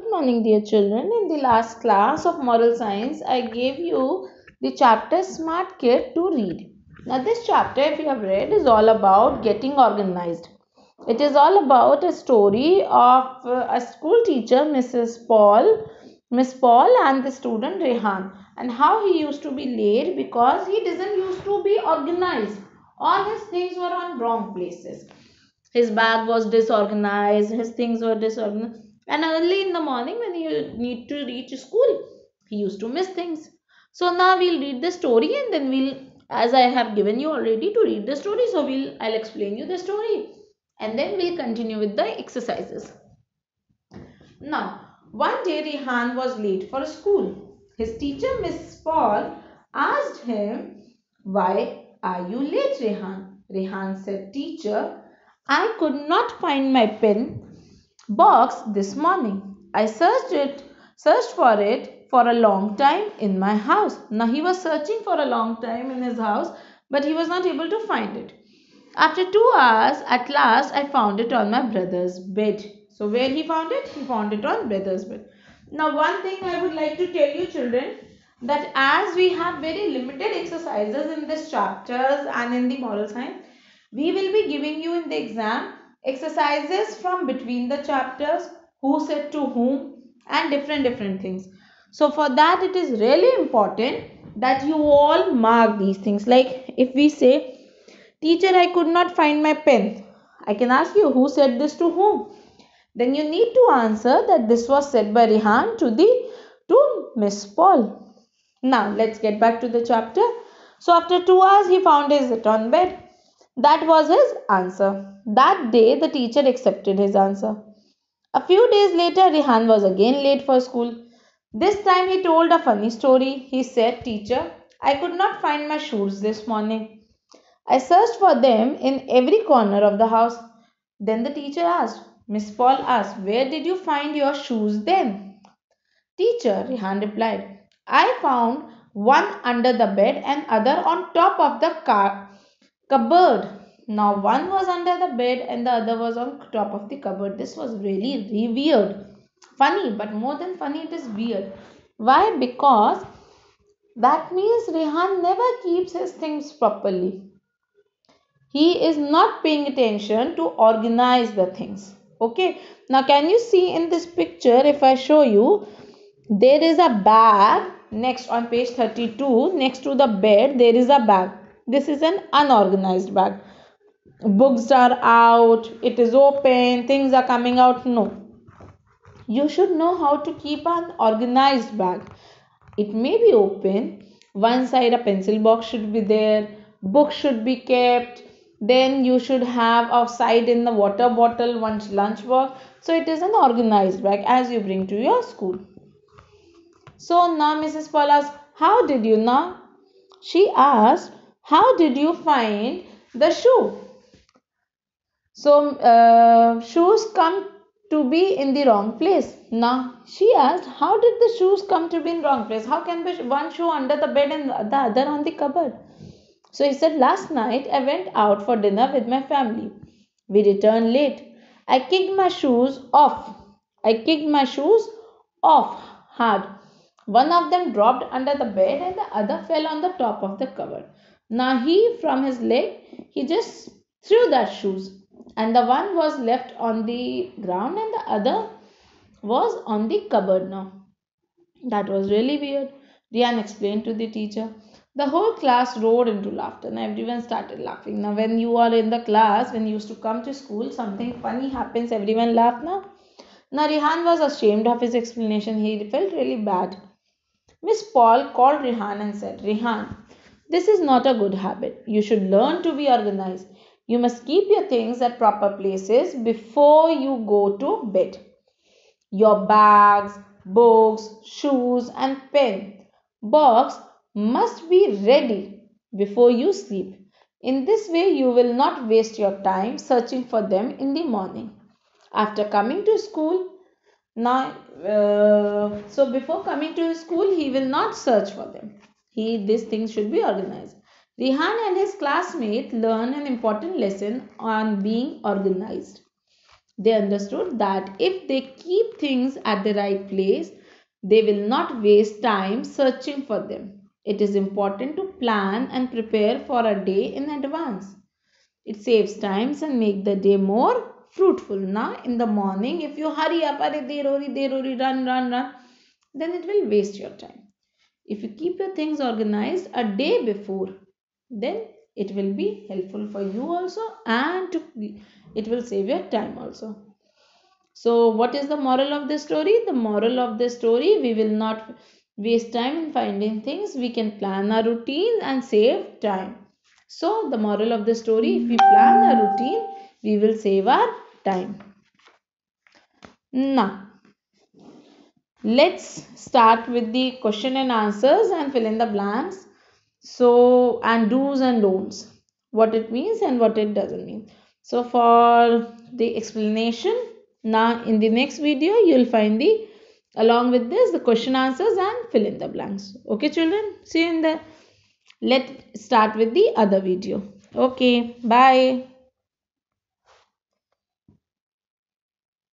Good morning, dear children. In the last class of moral science, I gave you the chapter Smart Kid to read. Now, this chapter, if you have read, is all about getting organized. It is all about a story of uh, a school teacher, Mrs. Paul, Miss Paul, and the student Rehan, and how he used to be late because he doesn't used to be organized. All his things were on wrong places. His bag was disorganized, his things were disorganized and early in the morning when you need to reach school he used to miss things. So now we'll read the story and then we'll as i have given you already to read the story. So we'll i'll explain you the story and then we'll continue with the exercises. Now one day rehan was late for school. His teacher miss paul asked him why are you late rehan? Rehan said teacher i could not find my pen box this morning. I searched it, searched for it for a long time in my house. Now he was searching for a long time in his house, but he was not able to find it. After two hours, at last I found it on my brother's bed. So where he found it? He found it on brother's bed. Now one thing I would like to tell you children that as we have very limited exercises in this chapters and in the moral science, we will be giving you in the exam exercises from between the chapters who said to whom and different different things so for that it is really important that you all mark these things like if we say teacher i could not find my pen i can ask you who said this to whom then you need to answer that this was said by Rehan to the to Miss Paul. Now let's get back to the chapter. So after two hours he found his on bed. That was his answer. That day, the teacher accepted his answer. A few days later, Rehan was again late for school. This time, he told a funny story. He said, Teacher, I could not find my shoes this morning. I searched for them in every corner of the house. Then the teacher asked, Miss Paul asked, Where did you find your shoes then? Teacher, Rehan replied, I found one under the bed and other on top of the car cupboard. Now one was under the bed and the other was on top of the cupboard. This was really, really weird. Funny, but more than funny, it is weird. Why? Because that means Rehan never keeps his things properly. He is not paying attention to organize the things. Okay. Now can you see in this picture if I show you there is a bag next on page 32 next to the bed there is a bag this is an unorganized bag. Books are out it is open things are coming out. No. You should know how to keep an organized bag. It may be open. One side a pencil box should be there book should be kept. Then you should have a side in the water bottle one lunch box. So it is an organized bag as you bring to your school. So now mrs paul asked how did you know? She asked how did you find the shoe? So, uh, shoes come to be in the wrong place. Now, she asked, How did the shoes come to be in wrong place? How can be one shoe under the bed and the other on the cupboard? So he said, Last night I went out for dinner with my family. We returned late. I kicked my shoes off. I kicked my shoes off hard. One of them dropped under the bed and the other fell on the top of the cupboard. Now he from his leg he just threw that shoes and the one was left on the ground and the other was on the cupboard now. That was really weird. Rehan explained to the teacher. The whole class roared into laughter and everyone started laughing. Now, when you are in the class, when you used to come to school, something funny happens, everyone laugh now. Now, Rehan was ashamed of his explanation. He felt really bad. Miss Paul called Rehan and said, Rehan, this is not a good habit. You should learn to be organized. You must keep your things at proper places before you go to bed. Your bags, books, shoes, and pen box must be ready before you sleep. In this way, you will not waste your time searching for them in the morning. After coming to school, now, uh, so before coming to school, he will not search for them. He, these things should be organized. Rehan and his classmate learn an important lesson on being organized. they understood that if they keep things at the right place, they will not waste time searching for them. It is important to plan and prepare for a day in advance. It saves times and make the day more fruitful. Now, in the morning, if you hurry up, are derori, derori, run, run, run, then it will waste your time. If you keep your things organized a day before, then it will be helpful for you also and to, it will save your time also. So, what is the moral of this story? The moral of this story we will not waste time in finding things. We can plan our routine and save time. So, the moral of the story if we plan a routine, we will save our time. Now, let's start with the question and answers and fill in the blanks. So, and do's and don'ts, what it means and what it doesn't mean. So, for the explanation, now in the next video, you'll find the along with this the question answers and fill in the blanks. Okay, children, see you in the let's start with the other video okay bye